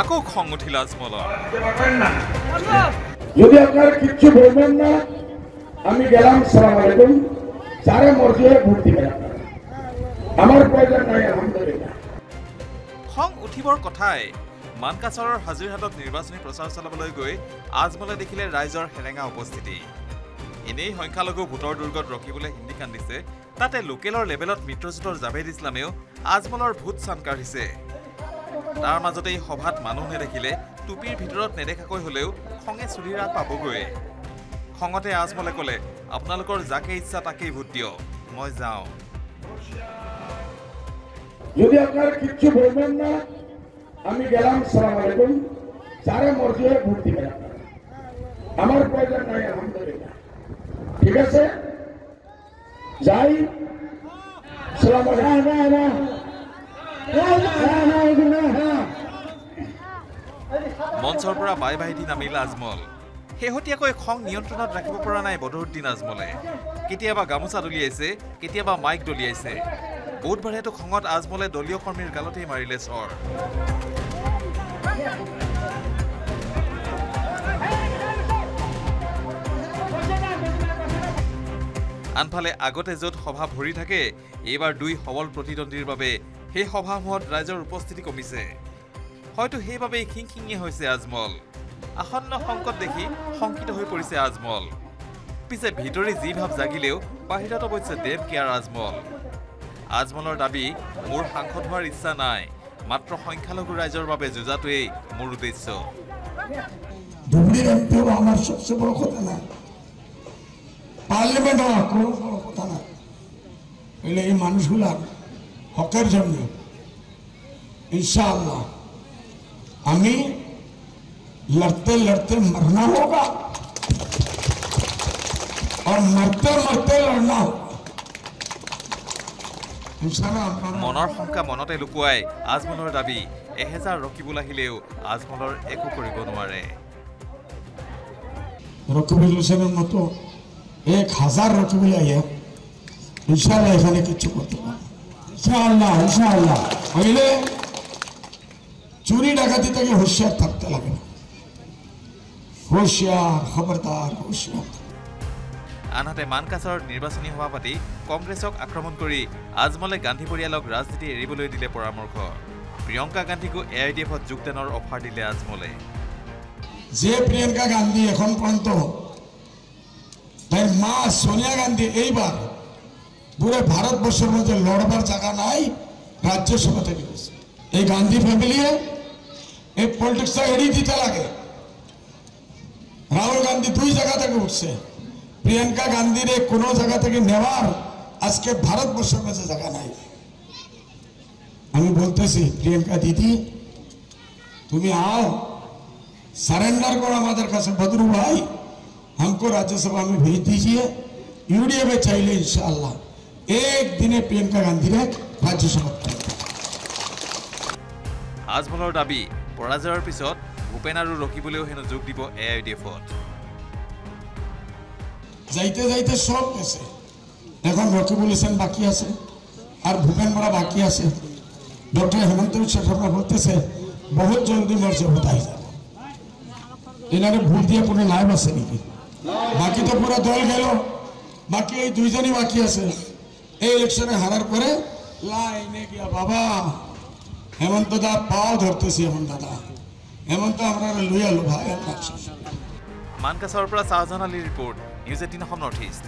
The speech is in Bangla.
আকৌ খং উঠিল আজমলৰ যদি আপনার বলবেন না আমি গেলাম সালাম আলাইকুম। আমার প্রয়োজন নাই খং উঠিবৰ কথাই মানকাছৰৰ হাজিৰহাটত নিৰ্বাচনী প্ৰচাৰ চলাবলৈ গৈ আজমলে দেখিলে ৰাইজৰ সেৰেঙা উপস্থিতি। এনেই সংখ্যালঘু ভোটৰ দুৰ্গত ৰখিবলৈ হিন্দী কান্দিছে তাতে লোকেলৰ লেভেলত মিত্ৰজোঁটৰ জাভেদ ইছলামেও আজমলৰ ভোট চান কাঢ়িছে তাৰ মাজতেই সভাত মানুহ নেদেখিলে টুপিৰ ভিতৰত নেদেখাকৈ হ'লেও খঙে চুলিৰা পাবগৈ। খঙতে আজমলে ক'লে আপোনালোকৰ যাকে ইচ্ছা তাকেই ভোট দিয়ক মই যাওঁ। যদি আপনারা কিচ্ছু বলবেন না আমি গেলাম সালাম আলাইকুম। মর্জি হয়ে আমার প্রয়োজন নাই আলহামদুলিল্লাহ ঠিক আছে? যাই। মঞ্চৰ পৰা বাই বাই দি নামিল আজমল। শেহতীয়াকৈ খং নিয়ন্ত্ৰণত ৰাখিব পৰা নাই বদৰুদ্দিন আজমলে। কেতিয়াবা গামোচা দলিয়াইছে কেতিয়াবা মাইক দলিয়াইছে বুধবাৰেতো খঙত আজমলে দলীয় কৰ্মীৰ গালতেই মাৰিলে চৰ আনফালে আগতে য'ত সভা ভৰি থাকে এইবাৰ দুই সবল প্ৰতিদ্বন্দ্বীৰ বাবে সেই সভাসমূহত ৰাইজৰ উপস্থিতি কমিছে। হয়তো সেইবাবেই খিংখিঙীয়া হৈছে আজমল। আসন্ন সংকট দেখি শংকিত হৈ পৰিছে আজমল। পিছে ভিতৰি যি ভাৱ জাগিলেও বাহিৰত অৱশ্যে দেৱ কেয়াৰ আজমল। আজমলৰ দাবী মোৰ সাংসদ হোৱাৰ ইচ্ছা নাই মাত্ৰ সংখ্যালঘু ৰাইজৰ বাবে যুঁজাটোৱেই মোৰ উদ্দেশ্য। পার্লামেন্ট হওয়া কোনো বড় কথা না এলে এই মানুষগুলার হকের জন্য इंशाअल्लाह আমি लड़ते लड़ते मरना होगा और मरते मरते लड़ना होगा इंशाल्लाह আপনারা মনৰ শংকা মনতে লুকুৱাই আজমলৰ দাবী এহেজাৰ ৰকিবুল আহিলেও আজমলৰ একো কৰিব নোৱাৰে রকিবুল হোসেনের মতো এক হাজার রকিবুল আইয়া ইনশাআল্লাহ এখানে কিছু করতে পারে ইনশাআল্লাহ ইনশাআল্লাহ। হইলে চুরি ডাকাতি থেকে হুঁশিয়ার থাকতে লাগে হুঁশিয়ার খবরদার হুঁশিয়ার। আনহাতে মানকাছাৰৰ নিৰ্বাচনী সভা পাতি কংগ্ৰেছক আক্ৰমণ কৰি আজমলে গান্ধী পৰিয়ালক ৰাজনীতি এৰিবলৈ দিলে পৰামৰ্শ। প্ৰিয়ংকা গান্ধীকো এ আই ডি এফত যোগদানৰ অফাৰ দিলে আজমলে। যে প্রিয়াঙ্কা গান্ধী এখন পর্যন্ত ভাই, মা সোনিয়া গান্ধী, এইবার পুরো ভারতবর্ষের মধ্যে লড়বার জায়গা নাই, রাজ্যসভা থেকে এই গান্ধী ফ্যামিলি এই পলিটিক্সটা এড়িয়ে দিতে লাগে। রাহুল গান্ধী দুই জায়গা থেকে উঠছে। প্রিয়াঙ্কা গান্ধীর কোনো জায়গা থেকে নেওয়ার আজকে ভারতবর্ষের মধ্যে জায়গা নাই। আমি বলতেছি, প্রিয়াঙ্কা দিদি, তুমি আও সারেন্ডার করো আমাদের কাছে ভদ্রু ভাই। हमको राज्यसभा में भेज दीजिए यूडीए में चाहिए इंशाल्लाह एक दिन प्रियंका गांधी ने राज्यसभा আজমলৰ দাবী পৰাজয়ৰ পিছত ভূপেন আৰু ৰকিবুলেও হেনো যোগ দিব এ আই ডি এফত যাইতে যাইতে সব গেছে এখন রকিবুল হোসেন বাকি আছে আর ভূপেন বড়া বাকি আছে ডক্টর হেমন্ত বিশ্ব শর্মা বলতেছে বহুত জলদি মর্চে হতাই যাবে এনারে ভোট দিয়ে কোনো লাভ আছে নাকি বাকি তো পুরো দল গেল। বাকি এই দুইজনই বাকি আছে। এই ইলেকশনে হারার পরে লাইনে গিয়া বাবা। হেমন্ত দা পাও ধরতেছি এখন দাদা হেমন্ত আমরা লইয়া লো ভাই। আমরা মানকাছাৰৰ পৰা শ্বাহজাহান আলীৰ report news eighteen Assam North East